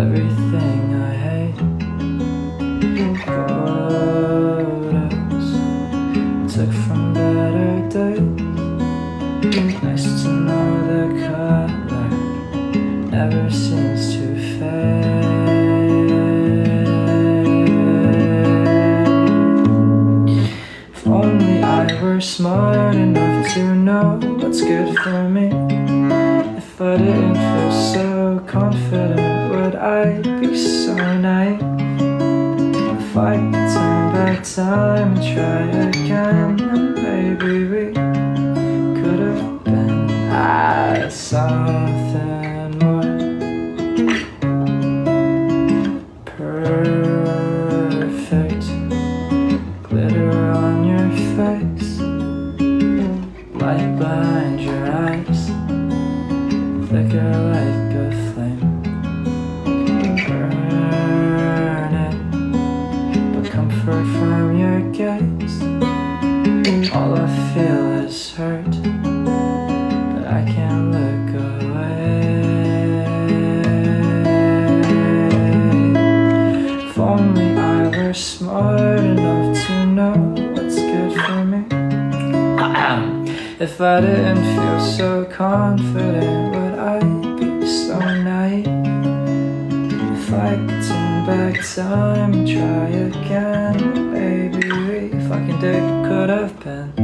everything I hate. Photos took from better days. Nice to know the color never seems to fade. If only I were smart enough to know what's good for me. If I didn't feel so confident would be so naive? If I could turn back time and try again, then maybe we could have been ah, something more perfect. Glitter on your face, light behind your eyes, flicker I can't look away. If only I were smart enough to know what's good for me. Uh-uh. If I didn't feel so confident, would I be so naive? If I could turn back time and try again, maybe we fucking did could have been